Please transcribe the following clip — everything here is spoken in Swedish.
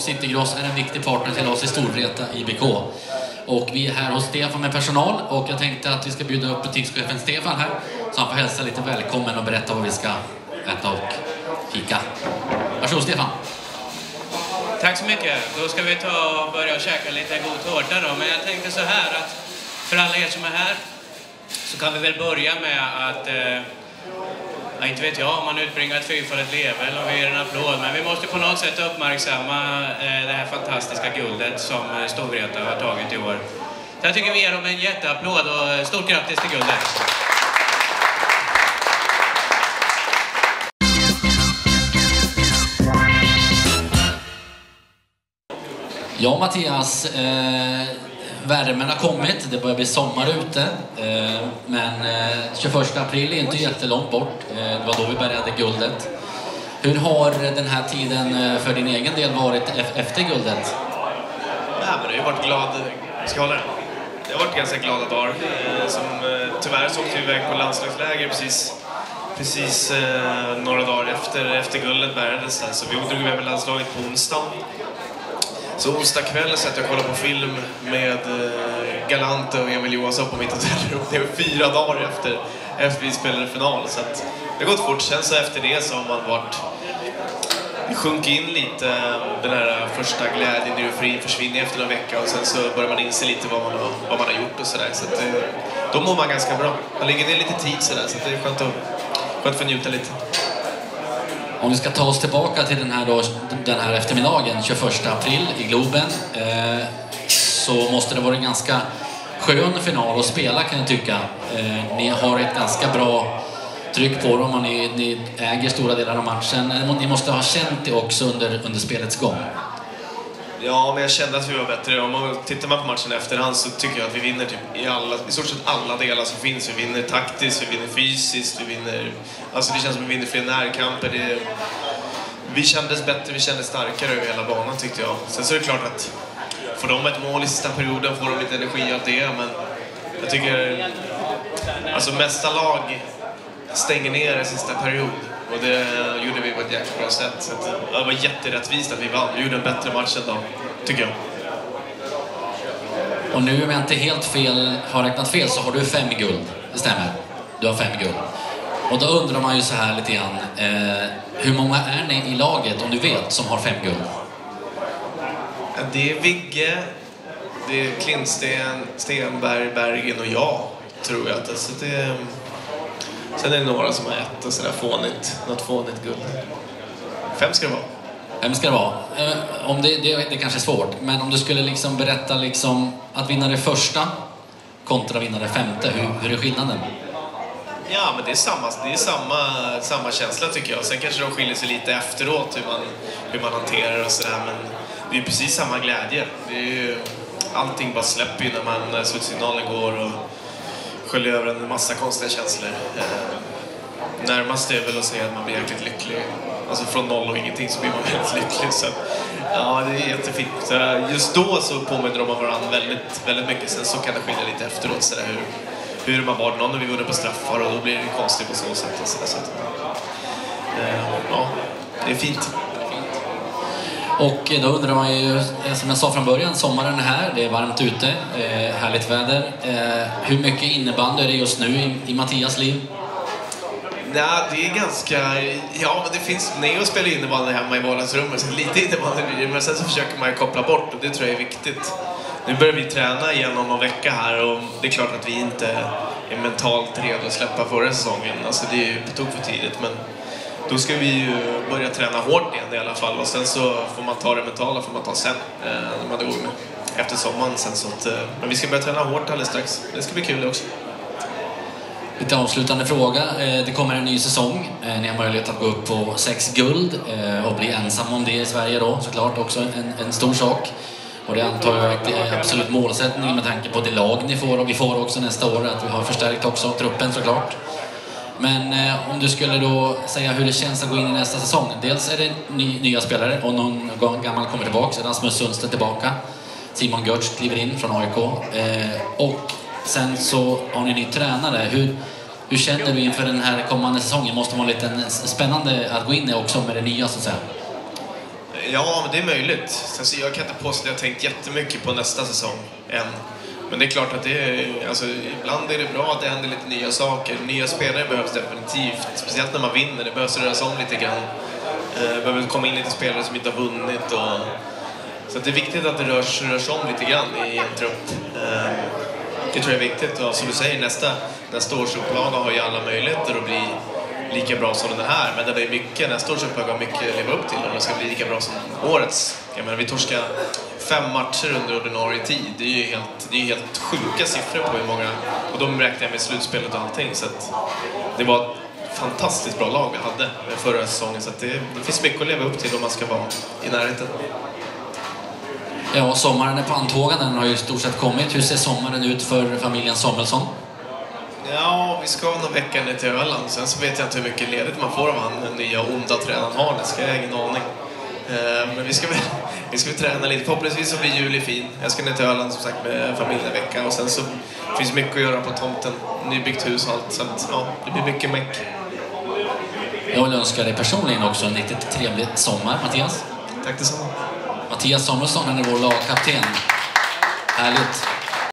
Citygross är en viktig partner till oss i Storvreta IBK. Och vi är här hos Stefan med personal och jag tänkte att vi ska bjuda upp butikschefen Stefan här så han får hälsa lite välkommen och berätta vad vi ska äta och fika. Varsågod Stefan. Tack så mycket. Då ska vi ta och börja och käka lite god tårta då. Men jag tänkte så här att för alla er som är här så kan vi väl börja med att eh, Ja, inte vet jag om man utbringar ett fyrfaldigt leve eller om vi ger en applåd, men vi måste på något sätt uppmärksamma eh, det här fantastiska guldet som eh, Storvreta har tagit i år. Så jag tycker vi ger dem en jätteapplåd och eh, stort grattis till guldet! Ja Mattias, eh, värmen har kommit, det börjar bli sommar ute. Eh, men eh, 21 april är inte jättelångt bort, eh, det var då vi bärgade guldet. Hur har den här tiden eh, för din egen del varit efter guldet? Ja, men det har varit glad... Ska hålla? Det har varit ganska glada dagar. Eh, Som, eh, tyvärr så åkte vi iväg på landslagsläger precis, precis eh, några dagar efter, efter guldet bärgades. Så vi drog iväg med landslaget på onsdag. Så onsdag kväll satt jag och kollade på film med eh, Galante och Emil Johansson på mitt hotellrum. Det var fyra dagar efter, efter vi spelade final. Så att det har gått fort. Sen så efter det så har man varit det sjunker in lite, den här första glädjen i euforin försvinner efter några vecka och sen så börjar man inse lite vad man har, vad man har gjort och sådär. Så att eh, då mår man ganska bra. Man lägger ner lite tid sådär så att det är skönt att, skönt att få njuta lite. Om vi ska ta oss tillbaka till den här, då, den här eftermiddagen, 21 april i Globen, eh, så måste det vara en ganska skön final att spela kan jag tycka. Eh, ni har ett ganska bra tryck på dem och ni, ni äger stora delar av matchen. Eh, ni måste ha känt det också under, under spelets gång. Ja, men jag kände att vi var bättre. Om man tittar man på matchen i efterhand så tycker jag att vi vinner typ i, alla, i stort sett alla delar som finns. Vi vinner taktiskt, vi vinner fysiskt, vi vinner... Alltså det känns som att vi vinner fler närkamper. Det, vi kändes bättre, vi kändes starkare över hela banan tyckte jag. Sen så är det klart att får de ett mål i sista perioden får de lite energi av det, men jag tycker... Alltså mesta lag stänger ner i sista period. Och det gjorde vi på ett jäkla bra sätt. Så att det var jätterättvist att vi vann. Vi gjorde en bättre match än dem, tycker jag. Och nu om jag inte helt fel, har räknat fel så har du fem guld. Det stämmer. Du har fem guld. Och då undrar man ju så här lite grann. Eh, hur många är ni i laget, om du vet, som har fem guld? Det är Vigge, det är Klintsten, Stenberg, Bergen och jag, tror jag. Alltså det, sen är det några som har ett och sådär fånigt, något fånigt guld. Fem ska det vara. Vem ska det vara? Eh, om det, det, det kanske är svårt, men om du skulle liksom berätta liksom att vinna det första kontra vinna det femte, hur, hur är skillnaden? Ja, men det är samma, det är samma, samma känsla tycker jag. Sen kanske de skiljer sig lite efteråt hur man, hur man hanterar och sådär. Men det är precis samma glädje. Det är ju, allting bara släpper ju när, man, när slutsignalen går och sköljer över en massa konstiga känslor. Eh, närmast är väl att säga att man blir jäkligt lycklig. Alltså från noll och ingenting så blir man väldigt lycklig. Så, ja, det är jättefint. Så, just då så påminner de om varandra väldigt, väldigt mycket. Sen så kan det skilja lite efteråt sådär hur, hur man var. Någon har vi vunnit på straffar och då blir det konstigt på så sätt. och. Så att, eh, ja, det är fint. Och då undrar man ju, som jag sa från början, sommaren är här, det är varmt ute, eh, härligt väder. Eh, hur mycket innebandy är det just nu i, i Mattias liv? Nej, det är ganska... Ja, men det finns... Neo spelar innebandy hemma i vardagsrummet, så lite innebandy blir det. Men sen så försöker man ju koppla bort och det tror jag är viktigt. Nu börjar vi träna igen om någon vecka här och det är klart att vi inte är mentalt redo att släppa förra säsongen. Alltså det är ju på tok för tidigt, men då ska vi ju börja träna hårt igen i alla fall och sen så får man ta det mentala får man ta sen, eh, när man går med efter sommaren sen så att, eh, Men vi ska börja träna hårt alldeles strax. Det ska bli kul också. Lite avslutande fråga. Eh, det kommer en ny säsong. Eh, ni har möjlighet att gå upp på sex guld eh, och bli ensam om det i Sverige då såklart. Också en, en stor sak. Och det antar jag att det är absolut målsättningen med tanke på det lag ni får och vi får också nästa år. Att vi har förstärkt också truppen såklart. Men eh, om du skulle då säga hur det känns att gå in i nästa säsong. Dels är det ny, nya spelare och någon gång gammal kommer tillbaka. Rasmus Sundstedt tillbaka. Simon Görtz kliver in från AIK. Eh, och sen så har ni ny tränare. Hur, hur känner du inför den här kommande säsongen? måste vara lite spännande att gå in i också med det nya så att säga. Ja, men det är möjligt. Alltså, jag kan inte påstå att jag har tänkt jättemycket på nästa säsong än. Men det är klart att det är, alltså, ibland är det bra att det händer lite nya saker. Nya spelare behövs definitivt, speciellt när man vinner. Det behövs röras om lite grann. Eh, det behöver komma in lite spelare som inte har vunnit. Och... Så att det är viktigt att det rörs, rörs om lite grann i en trupp. Eh, det tror jag är viktigt. Och som du säger, nästa, nästa års upplaga har ju alla möjligheter att bli lika bra som den här. Men det är mycket, nästa års upplaga har mycket att leva upp till om det ska bli lika bra som årets. Jag menar, vi torskar fem matcher under ordinarie tid. Det är ju helt, det är helt sjuka siffror på hur många... Och de räknar jag med slutspelet och allting. Så att det var ett fantastiskt bra lag vi hade förra säsongen. Så det, det finns mycket att leva upp till om man ska vara i närheten. Ja, sommaren är på antågande. Den har ju i stort sett kommit. Hur ser sommaren ut för familjen Samuelsson? Ja, vi ska några veckor ner till Öland. Sen så vet jag inte hur mycket ledigt man får av han, den nya onda tränaren har. Det ska jag ingen aning. Eh, Men vi ska väl, vi ska väl träna lite. Förhoppningsvis så blir juli fin. Jag ska ner till Öland som sagt med familjen en vecka och sen så finns mycket att göra på tomten. Nybyggt hus och allt. Så att, ja, det blir mycket meck. Jag vill önska dig personligen också en riktigt trevlig sommar, Mattias. Tack detsamma. Mattias Samuelsson, han är vår lagkapten. Härligt.